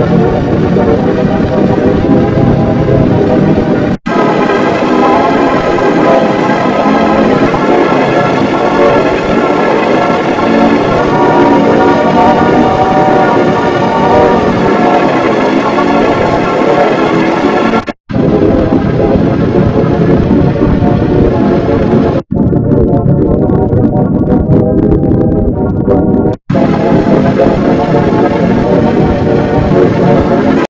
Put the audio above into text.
Gracias.